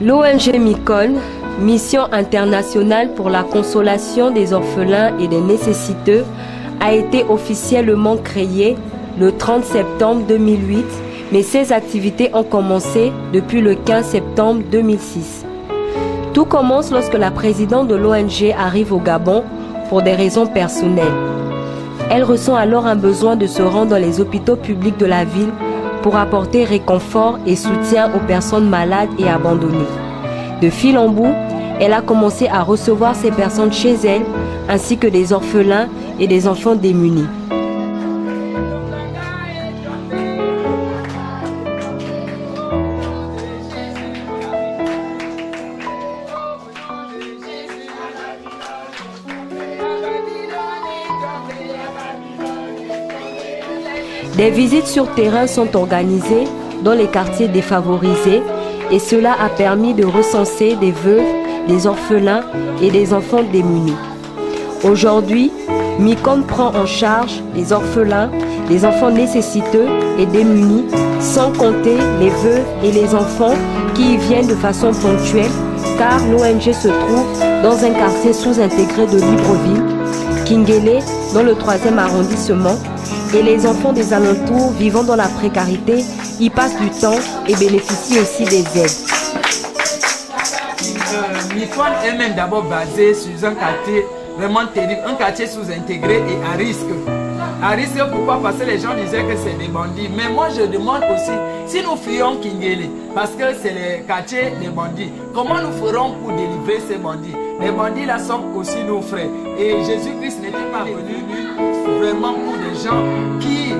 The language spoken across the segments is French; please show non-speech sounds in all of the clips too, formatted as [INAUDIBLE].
L'ONG MICON, Mission internationale pour la consolation des orphelins et des nécessiteux, a été officiellement créée le 30 septembre 2008, mais ses activités ont commencé depuis le 15 septembre 2006. Tout commence lorsque la présidente de l'ONG arrive au Gabon pour des raisons personnelles. Elle ressent alors un besoin de se rendre dans les hôpitaux publics de la ville pour apporter réconfort et soutien aux personnes malades et abandonnées. De fil en bout, elle a commencé à recevoir ces personnes chez elle, ainsi que des orphelins et des enfants démunis. Des visites sur terrain sont organisées dans les quartiers défavorisés et cela a permis de recenser des veuves, des orphelins et des enfants démunis. Aujourd'hui, Micon prend en charge les orphelins, les enfants nécessiteux et démunis, sans compter les veuves et les enfants qui y viennent de façon ponctuelle, car l'ONG se trouve dans un quartier sous-intégré de Libreville, Kingele, dans le 3e arrondissement, et les enfants des alentours vivant dans la précarité y passent du temps et bénéficient aussi des aides. Euh, est même d'abord basé sur un quartier vraiment terrible, un quartier sous-intégré et à risque. À risque pourquoi? Parce que les gens disaient que c'est des bandits. Mais moi je demande aussi, si nous fuyons Kingele, parce que c'est le quartier des bandits, comment nous ferons pour délivrer ces bandits? Les bandits là sont aussi nos frères. Et Jésus-Christ n'était pas venu vraiment pour gens qui,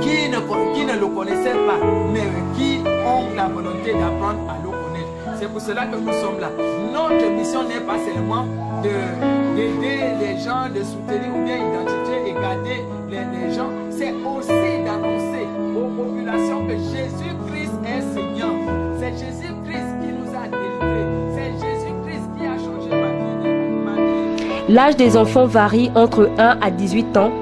qui, ne, qui ne le connaissaient pas, mais qui ont la volonté d'apprendre à le connaître. C'est pour cela que nous sommes là. Notre mission n'est pas seulement d'aider les gens, de soutenir ou bien identifier et garder les, les gens, c'est aussi d'annoncer aux populations que Jésus-Christ est Seigneur. C'est Jésus-Christ qui nous a délivrés. C'est Jésus-Christ qui a changé ma vie. L'âge des enfants varie entre 1 à 18 ans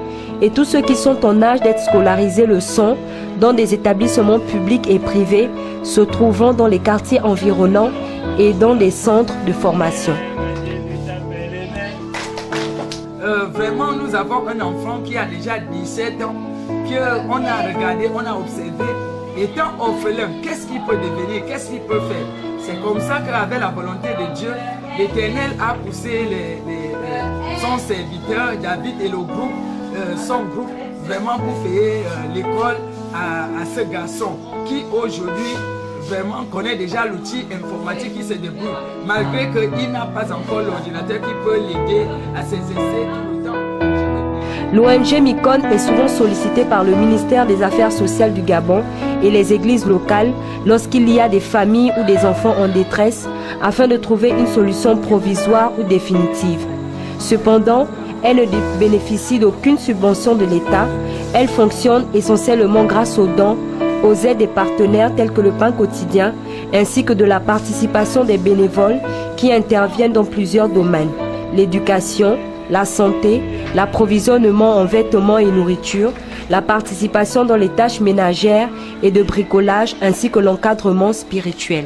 et tous ceux qui sont en âge d'être scolarisés le sont dans des établissements publics et privés se trouvant dans les quartiers environnants et dans des centres de formation. Euh, vraiment, nous avons un enfant qui a déjà 17 ans, qu'on a regardé, on a observé, étant orphelin, qu'est-ce qu'il peut devenir, qu'est-ce qu'il peut faire? C'est comme ça qu'avec la volonté de Dieu, l'Éternel a poussé son serviteur, David et le groupe, son groupe, vraiment pour faire euh, l'école à, à ce garçon qui aujourd'hui vraiment connaît déjà l'outil informatique qui se débrouille, malgré qu'il n'a pas encore l'ordinateur qui peut l'aider à ses essais. L'ONG MICON est souvent sollicitée par le ministère des Affaires sociales du Gabon et les églises locales lorsqu'il y a des familles ou des enfants en détresse afin de trouver une solution provisoire ou définitive. Cependant, elle ne bénéficie d'aucune subvention de l'État. Elle fonctionne essentiellement grâce aux dons aux aides des partenaires tels que le pain quotidien, ainsi que de la participation des bénévoles qui interviennent dans plusieurs domaines. L'éducation, la santé, l'approvisionnement en vêtements et nourriture, la participation dans les tâches ménagères et de bricolage, ainsi que l'encadrement spirituel.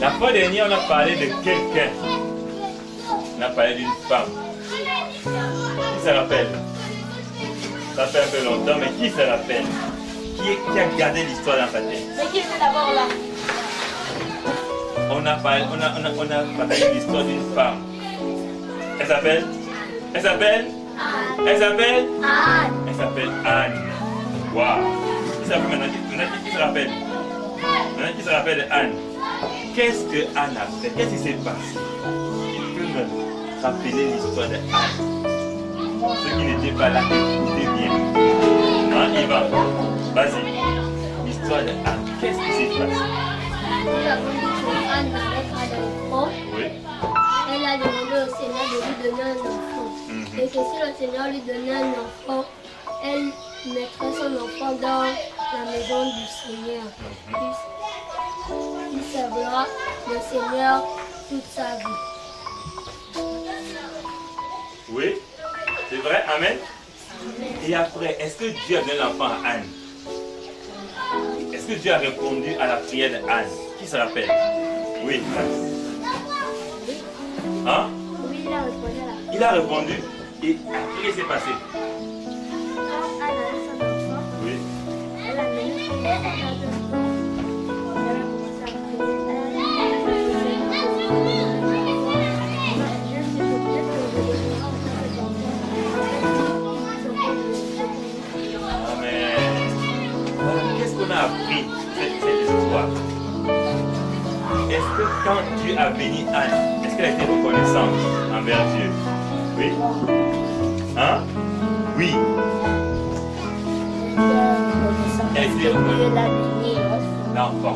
La fois dernière, on a parlé de quelqu'un. On a parlé d'une femme. Qui se rappelle? Ça fait un peu longtemps, mais qui se rappelle? Qui, qui, a gardé l'histoire dans sa tête? Mais qui était d'abord là? On a, parlé, on a, on a, on a partagé l'histoire d'une femme. Elle s'appelle? Elle s'appelle? Elle s'appelle? Anne. Elle s'appelle Anne. Waouh. Qui s'appelle maintenant? Qui, maintenant, qui- qui se rappelle? Maintenant qui se rappelle Anne? Qu'est-ce que Anne a fait? Qu'est-ce qui s'est passé? Qui peut me rappeler l'histoire de Anne Ceux qui n'étaient pas là, écoutez bien. Hein, Ivan Vas-y. L'histoire de Anne. Qu'est-ce qui s'est passé? Nous avons dit que Anne n'avait pas d'enfant. Oui. Elle a demandé au Seigneur de lui donner un enfant. Mhm. Et que si le Seigneur lui donnait un enfant, elle mettrait son enfant dans la maison du Seigneur. Il servira le Seigneur toute sa vie. Oui. C'est vrai Amen Et après, est-ce que Dieu a donné l'enfant à Anne? Est-ce que Dieu a répondu à la prière de Anne? Qui se rappelle? Oui. Hein? Oui, il a répondu à la Il a répondu. Et après, qu'est-ce qui s'est passé? Oui. Appris cette, Est-ce que quand Dieu a béni Anne, est-ce qu'elle a été reconnaissante envers Dieu? Oui. Hein? Oui. Elle été reconnaissante. l'enfant.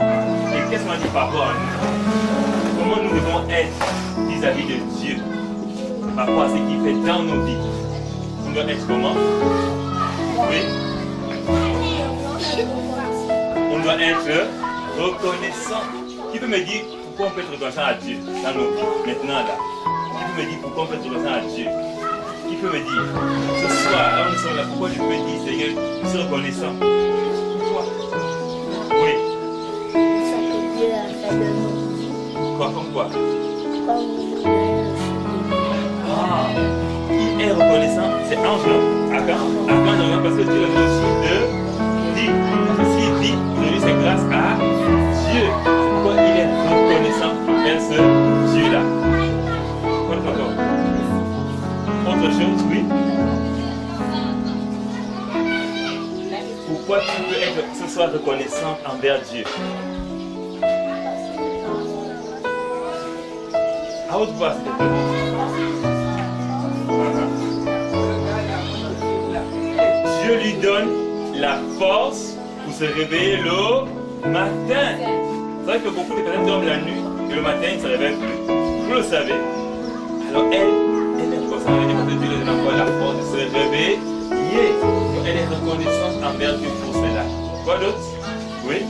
Et qu'est-ce qu'on dit par rapport à nous? Comment nous devons être vis-à-vis de Dieu? Par rapport à ce qu'il fait dans nos vies. On doit être comment? Oui doit être reconnaissant. Qui peut me dire pourquoi on peut être reconnaissant à Dieu? Dans nos maintenant là. Qui peut me dire pourquoi on peut être reconnaissant à Dieu? Qui peut me dire? Ce soir, là où nous sommes pourquoi je peux dire Seigneur, je reconnaissant. Pourquoi? Oui. Quoi comme quoi? Ah, il est reconnaissant, c'est ange, archange, regarde, parce que Dieu a aussi de dit. S'il dit, c'est grâce à Dieu. Pourquoi il est reconnaissant envers ce Dieu-là? Autre chose, oui Pourquoi tu peux être ce soir reconnaissant envers Dieu? À haute voix. Dieu lui donne la force pour se réveiller le matin. C'est vrai que beaucoup de personnes dorment la nuit et le matin ils ne se réveillent plus. Vous le savez. Alors elle, elle est dit que Dieu encore la force de se réveiller. Donc elle est reconnaissante envers Dieu pour cela. Quoi d'autre? Oui?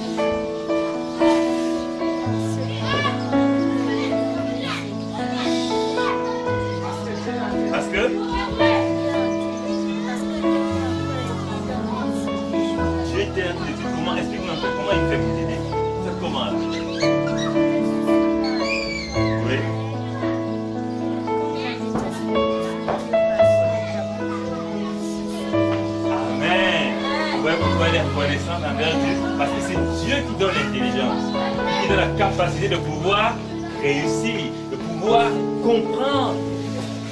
De pouvoir réussir, de pouvoir comprendre.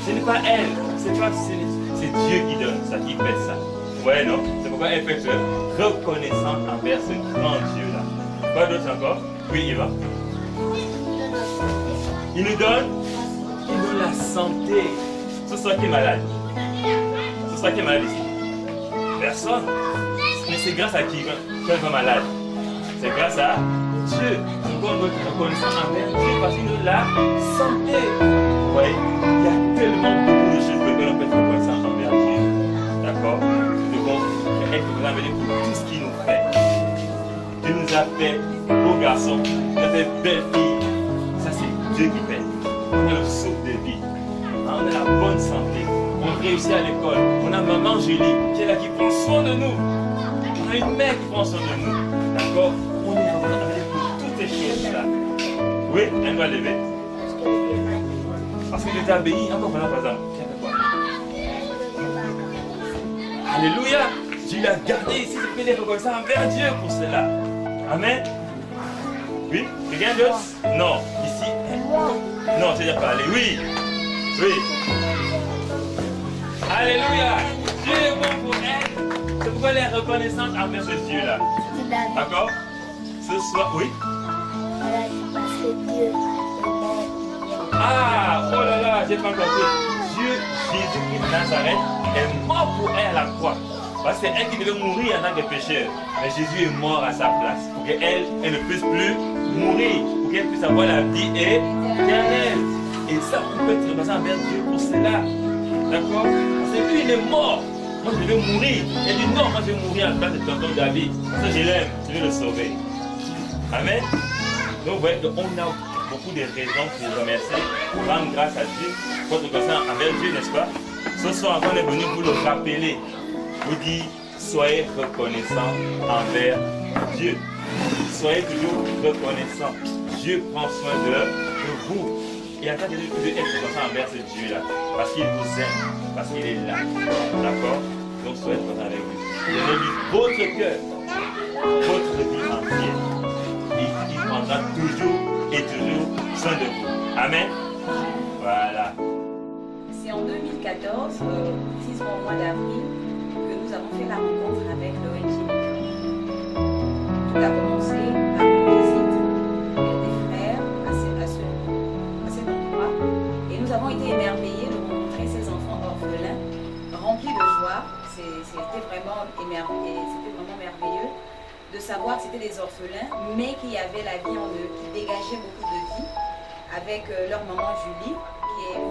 Ce n'est pas elle, c'est c'est Dieu qui donne ça, qui fait ça. Ouais, non C'est pourquoi elle peut être reconnaissante envers ce grand Dieu-là. Quoi d'autre encore Oui, il va. Il nous donne, il nous la santé. Ce soit qui est malade. Ce soit qui est malade. Personne. Mais c'est grâce à qui qu'on est malade C'est grâce à Dieu. Doit être reconnaissant envers Dieu Parce qu'il nous la santé. Vous voyez Il y a tellement de choses pour lesquelles on peut être reconnaissant envers Dieu. D'accord? Nous devons être reconnaissants pour tout ce qu'il nous fait. Dieu nous a fait beaux garçons, nous a fait belles filles. Ça, c'est Dieu qui fait. On a le souffle de vie. On a la bonne santé. On réussit à l'école. On a maman Julie qui est là, qui prend soin de nous. On a une mère qui prend soin de nous. D'accord? Oui, elle doit lever. Parce que t'a béni. Encore voilà, par exemple. Alléluia. Dieu l'a gardé ici. C'est qu'il est reconnaissant envers Dieu pour cela. Amen. Oui Quelqu'un d'autre? Non. Ici Non, c'est déjà parlé. Oui. Oui. Alléluia. Dieu est bon pour elle. C'est pourquoi elle est reconnaissante envers ce Dieu-là. D'accord? Ce soir, oui. Parce que. Ah, oh là là, j'ai pas compris. Dieu, Jésus-Christ de Nazareth, est mort pour elle à la croix. Parce que c'est elle qui devait mourir en tant que pécheur. Mais Jésus est mort à sa place. Pour qu'elle, elle ne puisse plus mourir. Pour qu'elle puisse avoir la vie éternelle. Et ça, on peut être reconnaissant envers Dieu pour cela. D'accord? Parce que lui, il est mort. Moi, je vais mourir. A dit non, moi, je vais mourir à la place de tonton David. Ça, je l'aime. Je vais le sauver. Amen. Donc, vous voyez a beaucoup de raisons pour remercier, pour rendre grâce à Dieu, être reconnaissant envers Dieu, n'est-ce pas? Ce soir, on est venu vous le rappeler. Vous dit, soyez reconnaissant envers Dieu. Soyez toujours reconnaissant. Dieu prend soin de, vous. Et en tant que Dieu, vous être reconnaissant envers ce Dieu-là. Parce qu'il vous aime. Parce qu'il est là. D'accord? Donc soyez reconnaissant avec lui. Donnez-lui votre cœur. Votre vie entière. Toujours et toujours soin de vous. Amen. Voilà. C'est en 2014, euh, précisément au mois d'avril, que nous avons fait la rencontre avec l'ONG Tout a commencé par une visite des frères à, ce- à ce- à cet endroit. Et nous avons été émerveillés de rencontrer ces enfants orphelins, remplis de joie. C'était vraiment, émerveillé- c'était vraiment merveilleux de savoir que c'était des orphelins, mais qu'il y avait la vie en eux, qui dégageaient beaucoup de vie avec euh, leur maman Julie, qui est.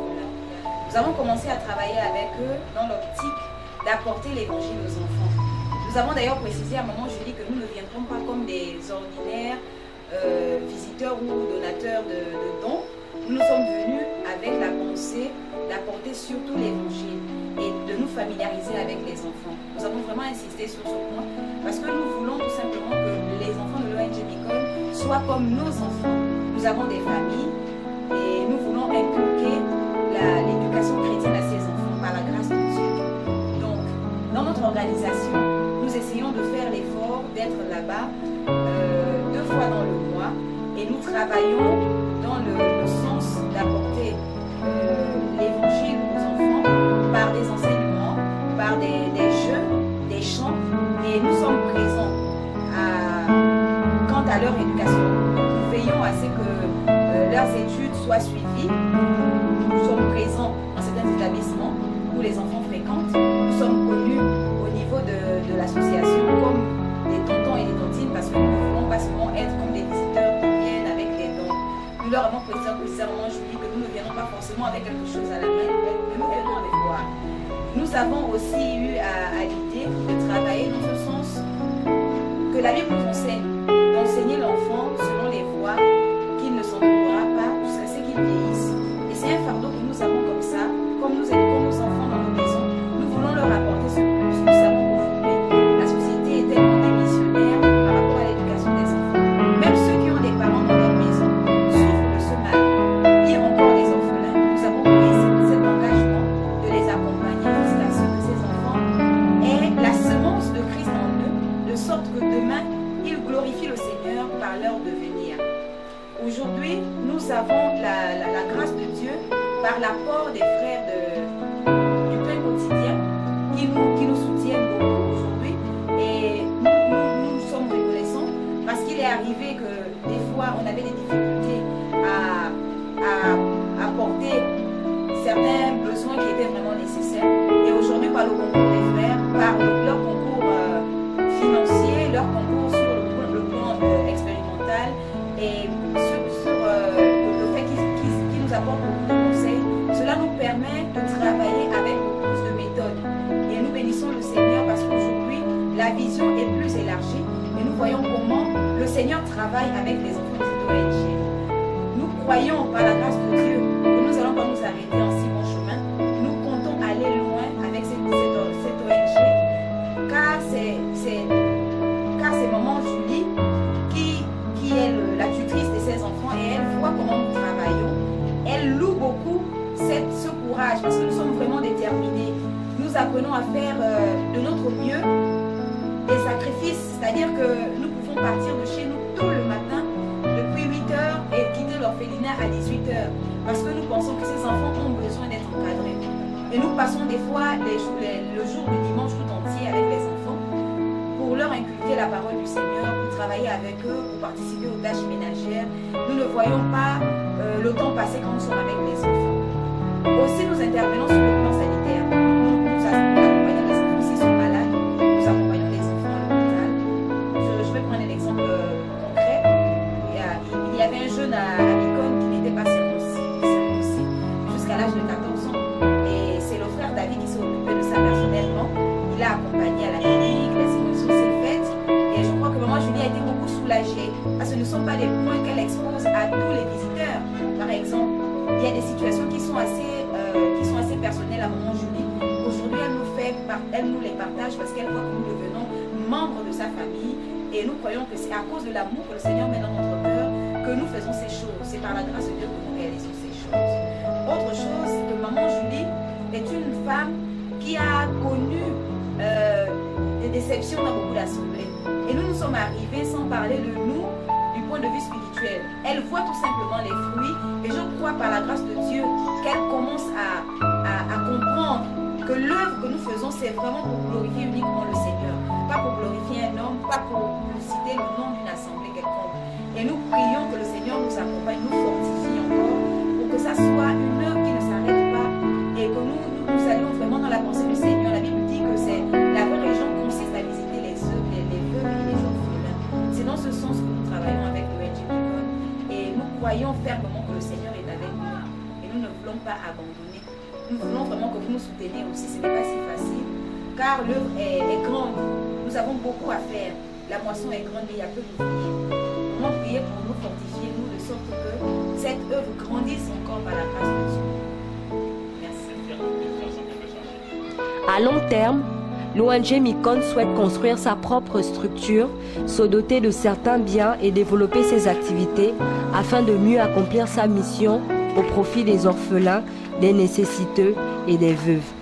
Nous avons commencé à travailler avec eux dans l'optique d'apporter l'évangile aux enfants. Nous avons d'ailleurs précisé à maman Julie que nous ne viendrons pas comme des ordinaires euh, visiteurs ou donateurs de, dons. Nous nous sommes venus avec la pensée d'apporter surtout l'évangile et familiariser avec les enfants. Nous avons vraiment insisté sur ce point parce que nous voulons tout simplement que les enfants de l'ONG Micole soient comme nos enfants. Nous avons des familles et nous voulons inculquer l'éducation chrétienne à ces enfants par la grâce de Dieu. Donc, dans notre organisation, nous essayons de faire l'effort d'être là-bas euh, deux fois dans le mois et nous travaillons études soient suivies. Nous sommes présents dans certains établissements où les enfants fréquentent. Nous sommes connus au niveau de, l'association comme des tontons et des tontines parce que nous voulons pas seulement être comme des visiteurs qui viennent avec des dons. Nous leur avons précisé précisément, Julie, que nous ne viendrons pas forcément avec quelque chose à la main, mais nous venons avec quoi. Nous avons aussi eu à, à l'idée de travailler dans ce sens que la Bible nous enseigne, d'enseigner l'enfant apprenons à faire euh, de notre mieux des sacrifices, c'est-à-dire que nous pouvons partir de chez nous tôt le matin depuis 8 heures et quitter l'orphelinat à 18 heures parce que nous pensons que ces enfants ont besoin d'être encadrés. Et nous passons des fois les le jour du dimanche tout entier avec les enfants pour leur inculquer la parole du Seigneur, pour travailler avec eux, pour participer aux tâches ménagères. Nous ne voyons pas euh, le temps passer quand nous sommes avec les enfants. Aussi, nous intervenons sur le qui a connu euh, des déceptions dans beaucoup d'assemblées. Et nous nous sommes arrivés sans parler de nous du point de vue spirituel. Elle voit tout simplement les fruits et je crois par la grâce de Dieu qu'elle commence à, à- à comprendre que l'œuvre que nous faisons, c'est vraiment pour glorifier uniquement le Seigneur. Pas pour glorifier un homme, pas pour citer le nom d'une assemblée quelconque. Et nous prions que le Seigneur nous accompagne, nous fortifie encore pour que ça soit une œuvre la pensée du Seigneur. La Bible dit que c'est la vraie religion consiste à visiter les œuvres, les, les veuves et les orphelins. C'est dans ce sens que nous travaillons avec le Bicon et nous croyons fermement que le Seigneur est avec nous et nous ne voulons pas abandonner. Nous voulons vraiment que vous nous souteniez aussi. Ce n'est pas si facile car l'œuvre est, grande. Nous avons beaucoup à faire. La moisson est grande, mais il y a peu d'ouvriers. Comment prier pour nous fortifier, nous, de sorte que cette œuvre grandisse encore par la grâce de Dieu? À long terme, l'ONG Micon souhaite construire sa propre structure, se doter de certains biens et développer ses activités afin de mieux accomplir sa mission au profit des orphelins, des nécessiteux et des veuves.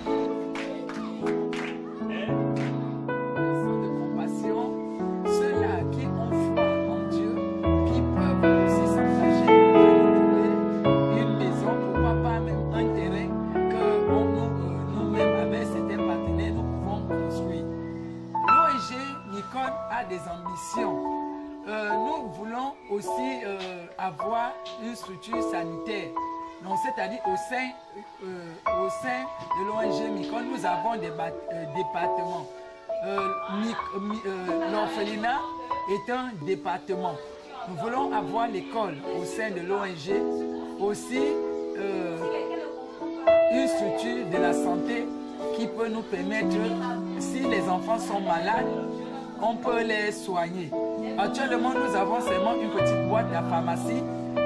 Des euh, départements. Euh, Mic- Mi- euh, L'orphelinat est un département. Nous voulons avoir l'école au sein de l'ONG. Aussi, euh, une structure de la santé qui peut nous permettre, si les enfants sont malades, on peut les soigner. Actuellement, nous avons seulement une petite boîte de la pharmacie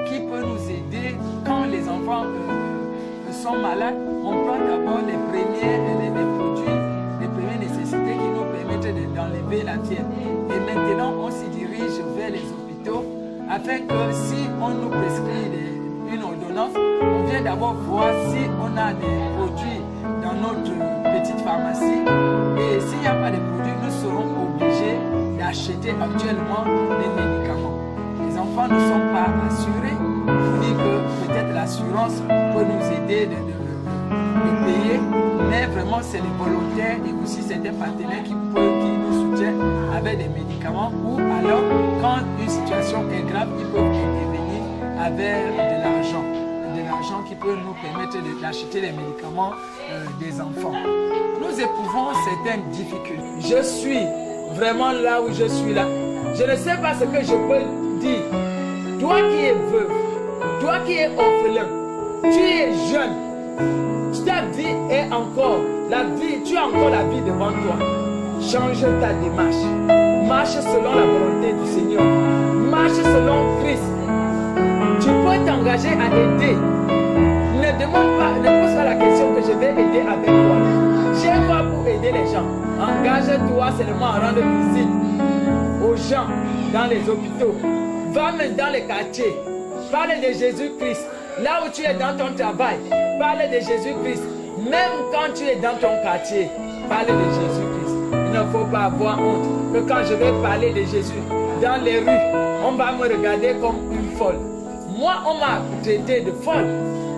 qui peut nous aider quand les enfants euh, sont malades. On prend d'abord les premiers produits, les la fièvre. Et maintenant, on se dirige vers les hôpitaux afin que si on nous prescrit des- une ordonnance, on vient d'abord voir si on a des produits dans notre petite pharmacie. Et s'il n'y a pas de produits, nous serons obligés d'acheter actuellement des médicaments. Les enfants ne sont pas assurés. On dit que peut-être l'assurance peut nous aider de, de- mais vraiment c'est les volontaires et aussi certains partenaires qui, peuvent, avec des médicaments ou alors quand une situation est grave, ils peuvent intervenir avec de l'argent. De l'argent qui peut nous permettre d'acheter les médicaments euh, des enfants. Nous éprouvons certaines difficultés. Je suis vraiment là où je suis là. Je ne sais pas ce que je peux dire. Toi qui es veuve, toi qui es orphelin, tu es jeune, ta vie est encore, la vie, tu as encore la vie devant toi. Change ta démarche. Marche selon la volonté du Seigneur. Marche selon Christ. Tu peux t'engager à aider. Ne demande pas, ne pose pas la question que je vais aider avec toi. J'ai quoi pour aider les gens. Engage-toi seulement à rendre visite aux gens dans les hôpitaux. Va même dans les quartiers. Parle de Jésus-Christ. Là où tu es dans ton travail, parle de Jésus-Christ. Même quand tu es dans ton quartier, parle de Jésus-Christ. Il ne faut pas avoir honte que quand je vais parler de Jésus dans les rues, on va me regarder comme une folle. Moi, on m'a traité de folle.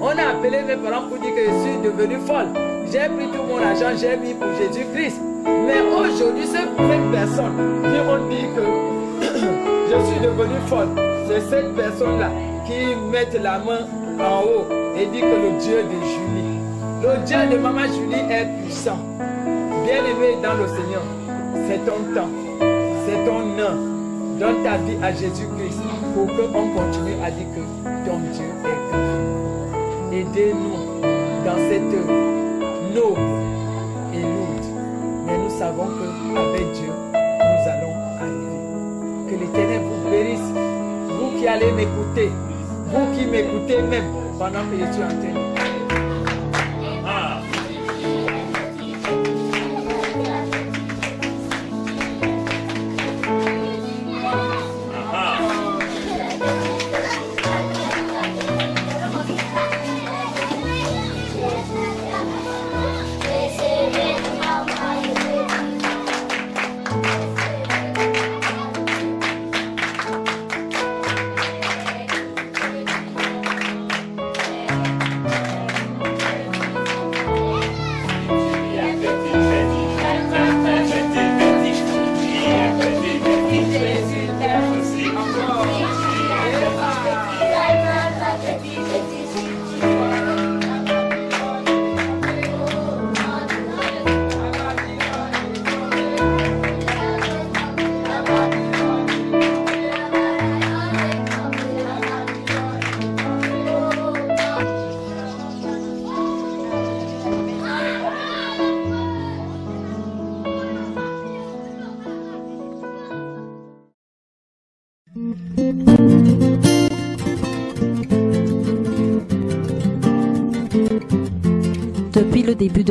On a appelé mes parents pour dire que je suis devenue folle. j'ai pris tout mon argent, j'ai mis pour Jésus-Christ. Mais aujourd'hui, ces mêmes personnes qui ont dit que [COUGHS] je suis devenu folle, c'est cette personne-là qui met la main en haut et dit que le Dieu de Julie, le Dieu de Maman Julie est puissant. Bien aimé dans le Seigneur, c'est ton temps, c'est ton nom. Donne ta vie à Jésus-Christ pour qu'on continue à dire que ton Dieu est grand. Aidez-nous dans cette noble et lourde. Mais nous savons qu'avec Dieu, nous allons arriver. Que l'Éternel vous bénisse. Vous qui allez m'écouter, vous qui m'écoutez même pendant que je suis en train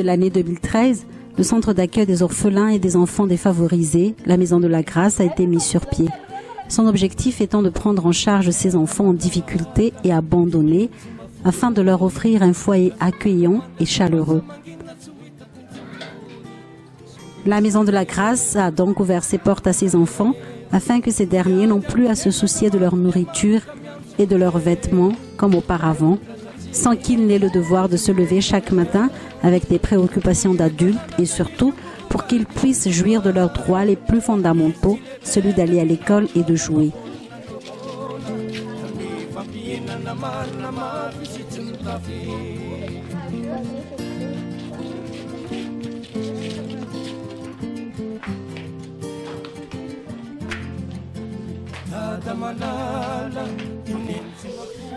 l'année 2013, le centre d'accueil des orphelins et des enfants défavorisés, la Maison de la Grâce, a été mis sur pied. Son objectif étant de prendre en charge ces enfants en difficulté et abandonnés afin de leur offrir un foyer accueillant et chaleureux. La Maison de la Grâce a donc ouvert ses portes à ces enfants afin que ces derniers n'ont plus à se soucier de leur nourriture et de leurs vêtements comme auparavant, sans qu'ils n'aient le devoir de se lever chaque matin avec des préoccupations d'adultes et surtout pour qu'ils puissent jouir de leurs droits les plus fondamentaux, celui d'aller à l'école et de jouer.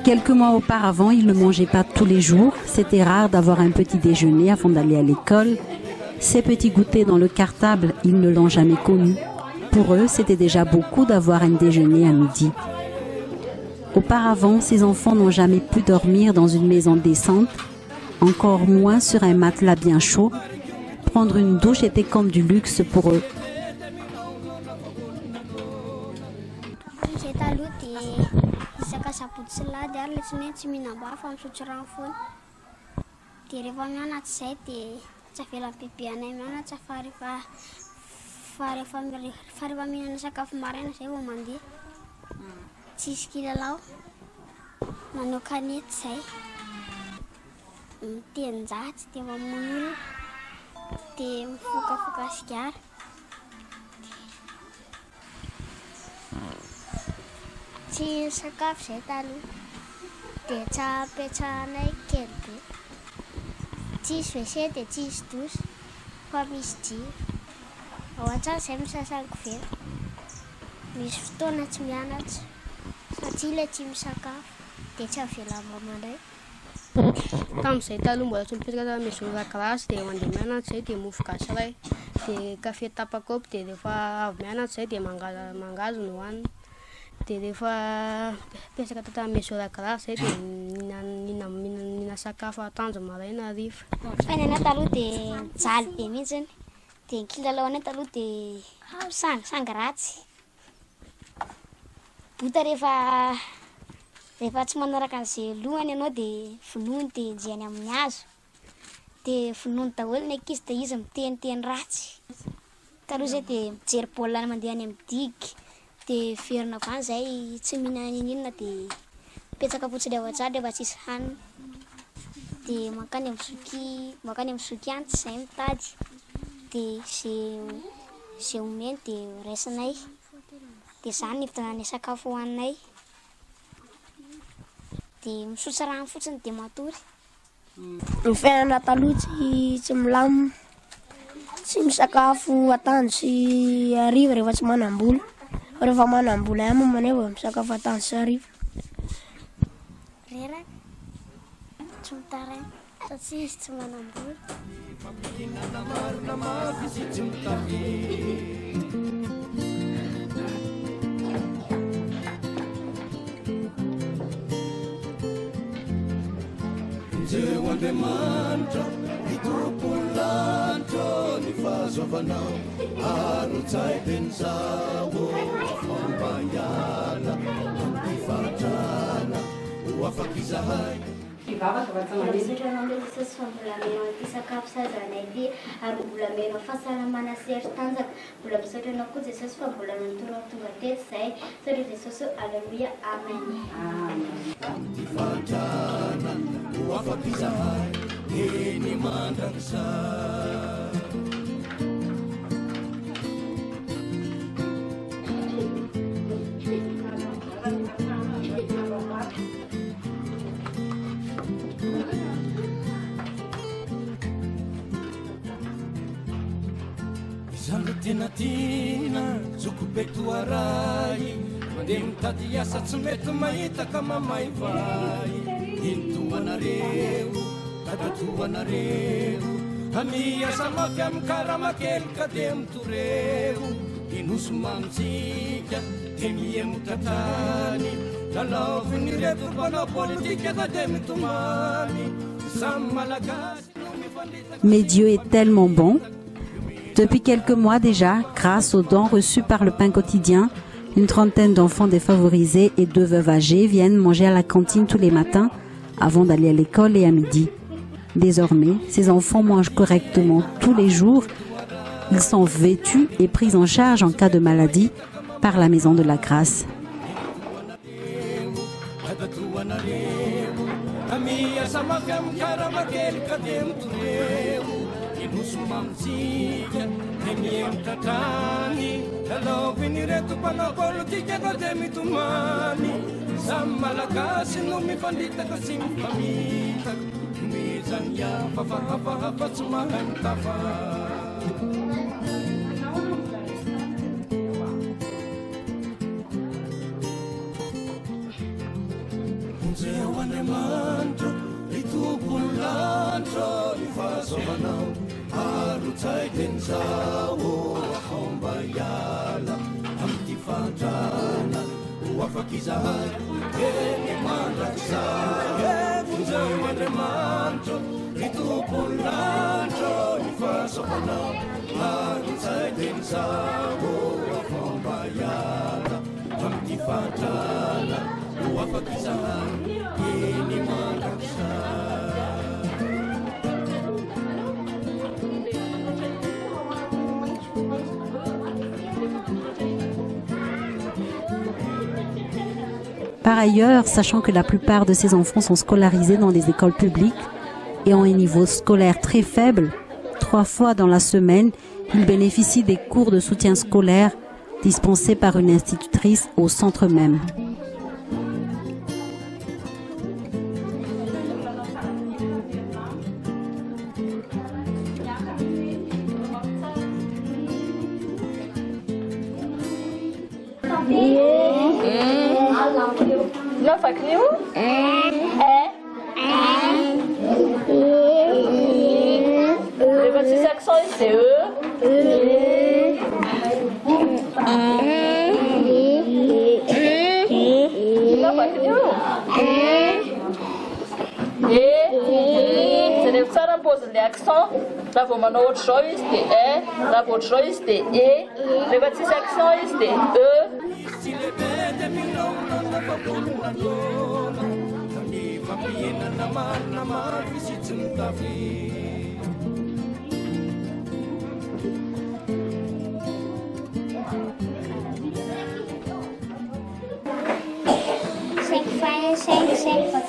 Quelques mois auparavant, ils ne mangeaient pas tous les jours. C'était rare d'avoir un petit déjeuner avant d'aller à l'école. Ces petits goûters dans le cartable, ils ne l'ont jamais connu. Pour eux, c'était déjà beaucoup d'avoir un déjeuner à midi. Auparavant, ces enfants n'ont jamais pu dormir dans une maison décente, encore moins sur un matelas bien chaud. Prendre une douche était comme du luxe pour eux. saboty sy lady ary le tsinainy tsy mihinam-ba fa misotro rano foana. De rehefa mianatsy izay de tsy avela bebe anay mianatsa fa rehefa fa rehefa fa rehefa mihinana sakafo maraina izay vao mandeha. Tsisy kilalao manao kanety izay. Mitenjatsy de mamono olona de mifokafoka sigara. tsy sakafo zay taloha de tsahampiatsahanay kely be. Tsisy wese de tsisy dosy fa misy jiro. Ao an-tsany izay misasango vera misy fotoana tsy mianatra satria ilay tsy misakafo de tsy avelamama mandray. Tamin'izay taloha mbola tsy mipetraka ta misy orakilasy dia mandeha mianatra zay dia mofo gasy ray dia kafe tapakopy dia rehefa avy mianatra de dia mangamangazo no hoanina de rehefa mpiasaka tata ame zoragrafy zay de mihina eh, sakafo atanjo maraina ariva fainana taloha de jaly be mihitsiny de kilalaonay taloha de sang sangy ratsy. Bota rehefa rehefa tsy manaraka an'izay lohany ianao de vonoiny de jeany amin'ny azo de vonoiny daholo ny ankizy de izy miteniteny ratsy. Taloha zay de mijery baolina mandeha any amin'ny digy de ferina vany zay tsy mihinana ininona de mipetsaka fotsiny avatsary rehefa tsisy hanina. De mankany am'soki mankany am'soki any tsy zay mitady. De ze zay omeny de raisinay. De zany ny fitananay sakafo hoaninay. De misotso rano fotsiny de matory. Ny fiainana taloha tsy tsy milamina. Tsy misakafo atanjo sy ariva rehefa tsy manam-bola. rehefa manambola ihany momanay vao misakafo atany sariva reraka? Tsy mitaraina satsia izy tsy manambola mampihinanamarina mafy izy tsy mitavy andriamanitra ato ny fahazavanao arotsai teny zaho. Fampangiana ampifatrana ho afaky zahay. Ivavakavatsaaesatranaolesisy sakafo sazanay ty ary mbolamena fahasalamana sery tanjaka. Mbola misaotrana koa jesosy fa mbola nantona tety zay satria jesosy alleloia amen. Ty fatrana ho afaky zahay. Eny mandrany zay tinatina zokobetoaray mandeha mitady asa tsy mety mahitaka mamaivay intoanareo tadatoanareo. Amiasa mafy amikaramakelika de mitoreo. Inoso mamitsika de miemotatany. Lalaoviny reto mpanao politika ka de mitomany. Samy malagasy no mifandrita mais dieu est tellement bon Depuis quelques mois déjà, grâce aux dons reçus par le pain quotidien, une trentaine d'enfants défavorisés et deux veuves âgées viennent manger à la cantine tous les matins avant d'aller à l'école et à midi. Désormais, ces enfants mangent correctement tous les jours. Ils sont vêtus et pris en charge en cas de maladie par la Maison de la Grâce. mamtsika emiemitratrany lalovinyretompanakolotikato de mitomany. Samy malagasy no mifandritaka sy mifamitako. Mizanyafa fahafahafa tsy mahay mitafa zeoanemanitro ritokony lanitro ny fahazovanao arotsaiken zao ahomba iala amty fandrana ho afaky zahay eny mandrakzay fonzay ho andriamanitro ny tomponynandro ny fahasofanao arotsaiken zao iala amty fandrana ho afaky zahay Par ailleurs, sachant que la plupart de ces enfants sont scolarisés dans des écoles publiques et ont un niveau scolaire très faible, trois fois dans la semaine, ils bénéficient des cours de soutien scolaire dispensés par une institutrice au centre même. Ușo este E, trebuie să axo este E. Familie na namar namar visi cinta fi cinq cinq fois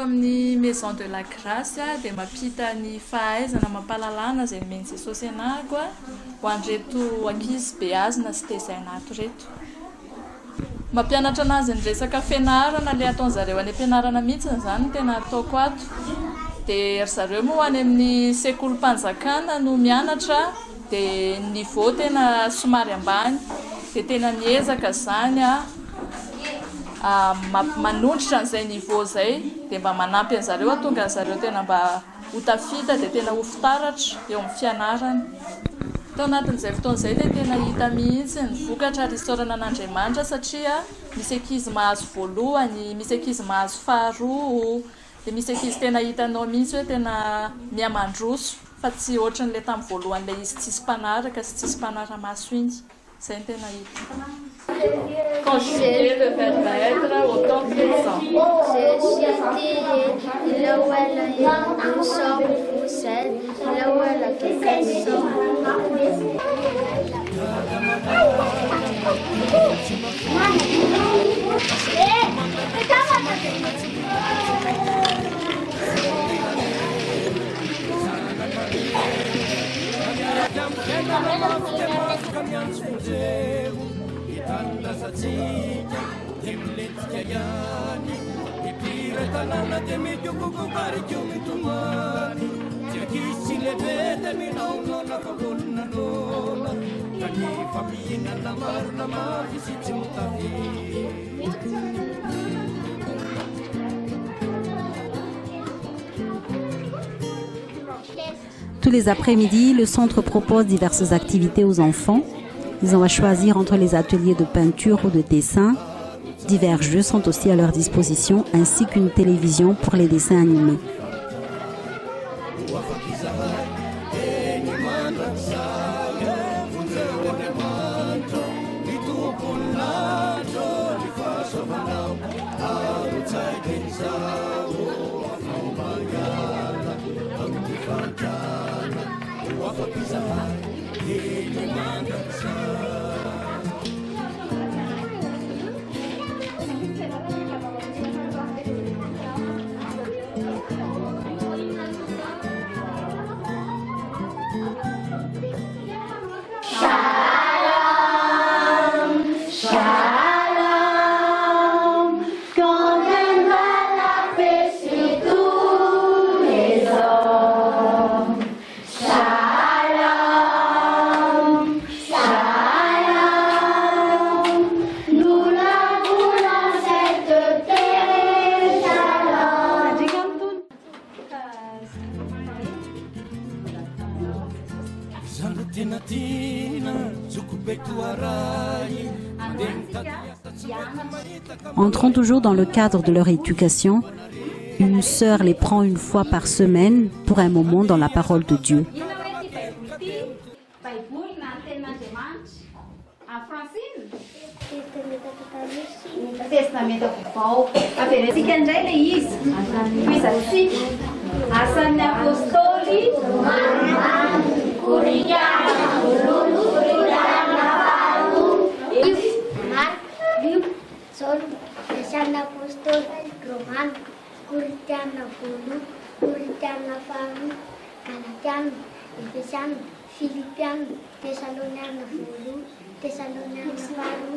amin'ny maison de la grâce dia mampita ny fahaizana mampalalana zay nomeny jesosy anago a ah. ho an'reto ankizy be azina sy tezaynato reto. Mampianatra anazy ny resaka fianarana le ataon'zareo any ampianarana mihitsiny zany tena ataoko ato. De ry zareo moa any amin'ny sekolompanjakana no mianatra. De niveau tena somary ambany. De tena miezaka zany ah. ah, a manondritra an'izay niveau zay de mba manampy an'zareo atonga ah, an'zareo tena mba ho tafita. De tena ho fitaratra eo amin'ny fianarany tao anatin'izay fotoan'izay de tena hita mihitsy ny vokatra rysorana an'andriamanitra satria misy ankizy mahazo voalohany misy ankizy mahazo faharoa de misy ankizy tena hitanao mihitsy hoe tena miamandroso fa tsy ohatran'la tamin'ny voalohan'la izy tsisy mpanaraka sy tsisy mpanaramaso iny zay ny tena hita Conjuguer le verbe être au temps présent. Je suis là où elle est, ensemble vous. itanolasatsika di miletika iany ipira tanana di midiokokobarikio mitomany Tous les après-midi, le centre propose diverses activités aux enfants. Ils ont à choisir entre les ateliers de peinture ou de dessin. Divers jeux sont aussi à leur disposition, ainsi qu'une télévision pour les dessins animés. afakizavay eny mandrakza Entrant toujours dans le cadre de leur éducation, une sœur les prend une fois par semaine pour un moment dans la parole de Dieu. Zanna apostoli romani, coritiana volo, coritiana faro, galatiana, efesiana, filipiana, tesaloniana volo, tesaloniana faro,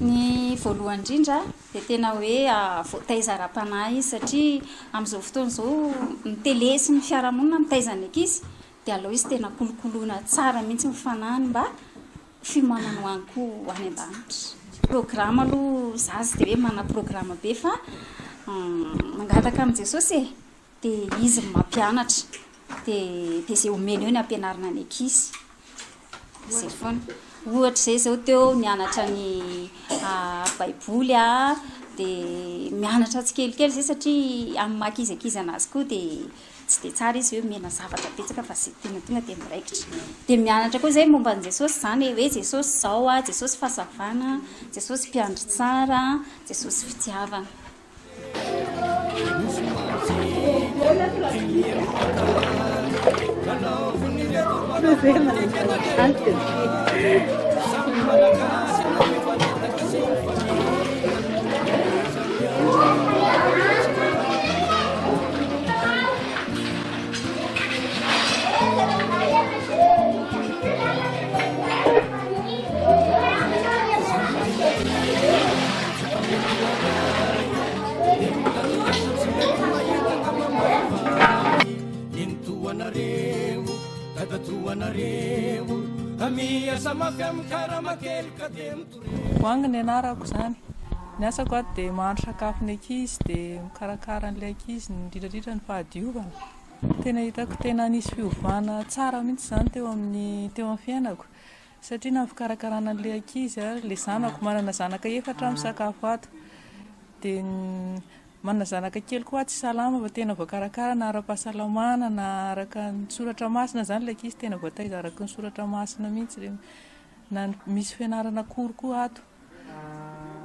ny voalohany indrindra dia tena hoe ah, voataiza ra-panahy izy satria amin'izao fotoana izao mitele sy ny fiarahamonina mitaizany ankizy dia aleo izy tena kolokoloana tsara mihitsy mifanahny mba fiomanano any koa any an-danitra. programma aloha. Zazy sy de hoe mana programma be fa mangataka amin' jesosy e. De izy mampianatra. De de zay omena eo ny ampianarina ny ankizy. Zay foana. Ohatra zay zao teo mianatra ny ah, baiboly a. De mianatra tsikelikely zay satria amin'ny makizy anazy koa. De tsy de tsara izy hoe mena zavatra betsaka fa sy tena tonga de miraikitra. De mianatra koa zay momba ny jesosy zany hoe jesosy zao a jesosy fahasavana jesosy mpiandry tsara jesosy fitiavana. hoagny ny anarako zany. Ny asako ato dia mahandro sakafony ankizy dia mikarakara n'la ankizy nydridrandritra ny fahadiovana. Tena hitako tena nisy fiovana tsara mihitsy zany teo amin'ny teo amin'ny fiainako. Satria na fikarakarana an'ilay ankizy a la zanako manana zanaka efatra misakafo ato. Dia manana zanaka kely koa tsy salama fa tena voakarakara na ara-pahasalamana na araka ny soratra masina zany lay izy tena voataiza araka ny soratra masina mihitsy re na misy fianarana kory koa ato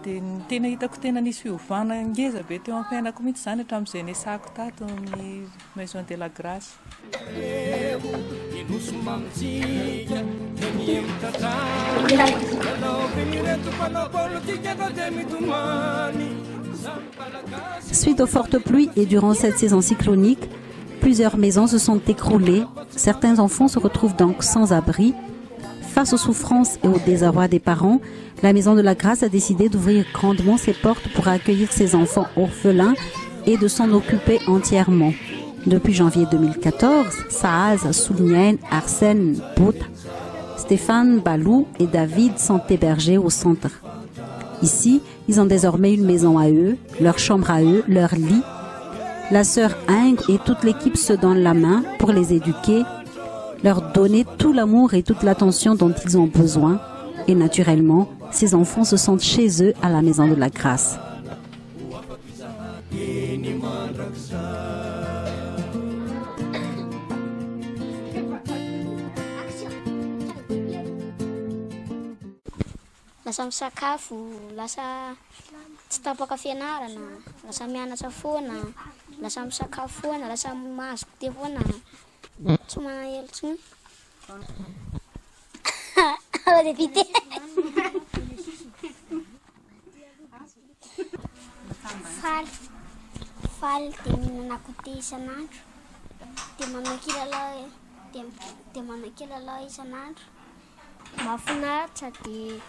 dia ny tena hitako tena nisy fiovana ngeza be teo ampiainako mihitsy zany hatramin'izay nesako tato amin'ny maison de la grace Suite aux fortes pluies et durant cette saison cyclonique, plusieurs maisons se sont écroulées. Certains enfants se retrouvent donc sans abri. Face aux souffrances et au désarroi des parents, la Maison de la Grâce a décidé d'ouvrir grandement ses portes pour accueillir ses enfants orphelins et de s'en occuper entièrement. Depuis janvier 2014, Saaz, Soulnienne, Arsène, Bout, Stéphane, Balou et David sont hébergés au centre. Ici, ils ont désormais une maison à eux, leur chambre à eux, leur lit. La sœur Ing et toute l'équipe se donnent la main pour les éduquer, leur donner tout l'amour et toute l'attention dont ils ont besoin. Et naturellement, ces enfants se sentent chez eux à la maison de la grâce. lasa misakafo lasa tsy tapaka fianarana lasa mianatra foana lasa misakafo foana lasa mahazo gote foana. Tsy manahelo tsony [LAUGHS] depite faly. Faly de mihinana gote isan'andro. De manao kilala de manao isan'andro. Mahafinaritra de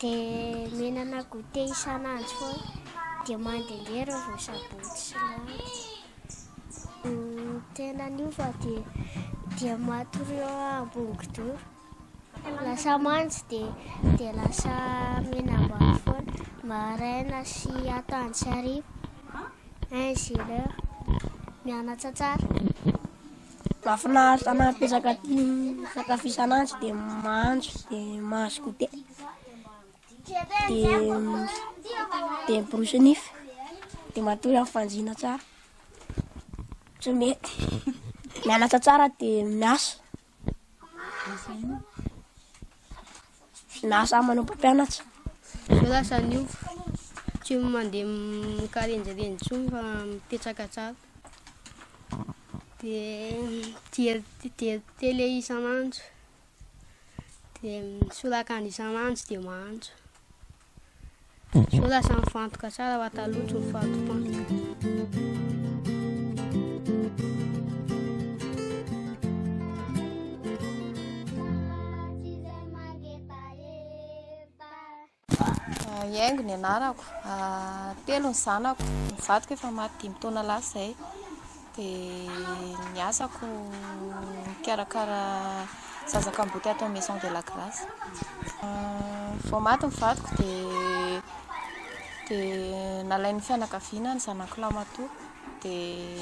de mihinana gote isan'andro fo de mandehandeha reo vao sabotsy sy lany. Mm, tena niova de dia maty reo ambongodoro lasa manjy de de lasa mihinambany foana maraina sy atanjy arivo. Ingeleur mianatsatsara mahafinaritra anapesaka ty mm, sakafo isan'anjy de mahandro de mahazo gote de brosy nify de matory amin'ny fanjina tsara. Tsy mety [LAUGHS] mianatra tsara de miasa. Miasa manao mpampianatra lasan'io tsy mandeha mikarenjareny tsony fa mipetraka tsara. De dia tele isan'andro. De misolakany isananjo isan'andro de mahandro. so lasa mifantoka tsara ho atalotsy ny fahatompanaka eh, iaingo ny anarako. Ah, telo ny zanako. Mivadika efa maty dimy taona lasa eh. zay dia ny asako mikarakara zazaka amboty atao maison de la grace ah, vao maty mivadiko dia dia nalain'ny fianakaviana ny zanako lamato dia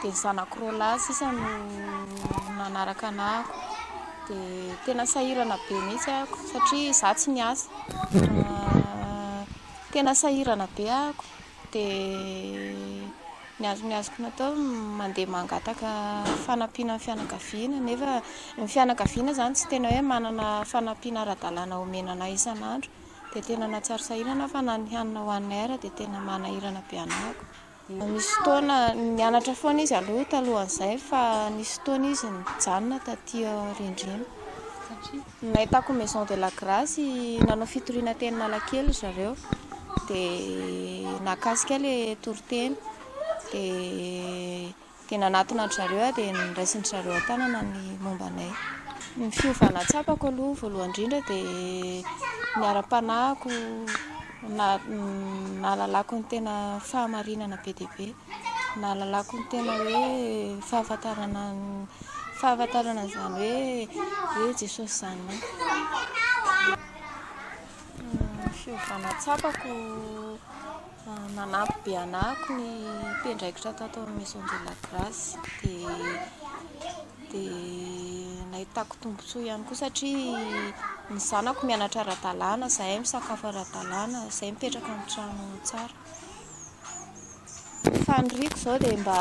dia ny zanako roalahy sisa no nanaraka anahako. Dia tena sahirana be mihitsy ahako satria za tsy niasa ah, tena sahirana be ahako dia niazo miazoko natao mandeha mangataka fanampiana ny fianakaviana. Nefa ny fianakaviana zany tsy tena hoe manana fanampiana ara-dalàna omenana isan'andro. de tena natsaro sahirana fa na ny hanina hoaninay ara de tena manahirana be anako. Nisy fotoana nianatra foana izy aloha talohan'izay fa nisy fotoana izy nijanona tatia rendrino nahitako maison de la grace nanao fitoriana teny nalakely zareo de nakasika le toriteny de de nanatona andry zareo a de niraisin'ry zareo an-tanana ny mombanay. ny fiovana tsapako aloha voalohany indrindra dia ny ara-panahiko na nahalalako ny tena fahamarinana be diaibe nahalalako ny tena hoe fahafantarana fahafantarana zany hoe hoe jesosy zany ny hmm, fiovana tsapako ah, nanampy be anahiko ny mpiandraikitra tato amin'ny maison de la grace. Dia dia nahitako tombontsoa ihany koa satria ny zanako mianatra ara-dalàna zahay misakafo ara-dalàna zay mipetraka amin'ny trano tsara. Fanyriko zao dia mba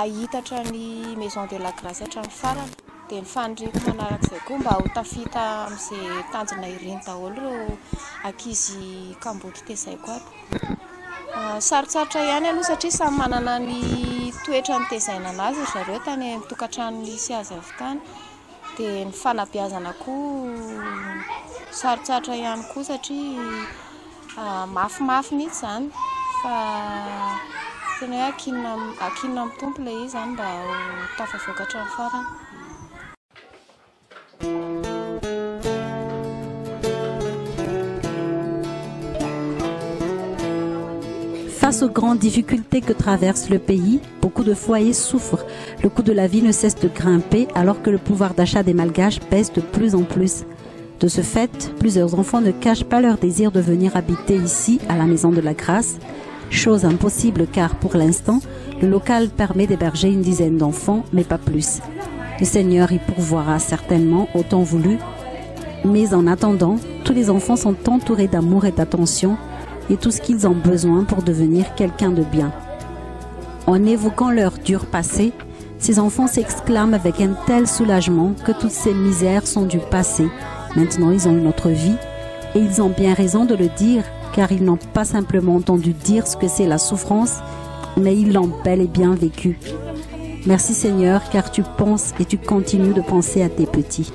ahitatra ny maison de la grace hatramin'ny farana dia ny fanyriko manarak'izay koa mba ho tafita amin'izay tanjona ireny daholo reo ankizy kamboky tezaiko aby. Sarotsarotra ihany aloha satria samy manana ny toetra nitezaina anazy zareo tany mitokantrano nisy azy avy tany. Dia ny fanabiazana koa sarotsarotra ihany koa satria ah, mafimafy mihitsy zany fa tena hoe akinina akinina amin'ny tompo ilay izy zany mba tafavoakatra ny farany. Face aux grandes difficultés que traverse le pays, beaucoup de foyers souffrent. Le coût de la vie ne cesse de grimper alors que le pouvoir d'achat des malgaches baisse de plus en plus. De ce fait, plusieurs enfants ne cachent pas leur désir de venir habiter ici, à la Maison de la Grâce. Chose impossible car pour l'instant, le local permet d'héberger une dizaine d'enfants, mais pas plus. Le Seigneur y pourvoira certainement autant voulu. Mais en attendant, tous les enfants sont entourés d'amour et d'attention et tout ce qu'ils ont besoin pour devenir quelqu'un de bien. En évoquant leur dur passé, ces enfants s'exclament avec un tel soulagement que toutes ces misères sont du passé. Maintenant, ils ont une autre vie et ils ont bien raison de le dire car ils n'ont pas simplement entendu dire ce que c'est la souffrance, mais ils l'ont bel et bien vécu. Merci Seigneur car tu penses et tu continues de penser à tes petits.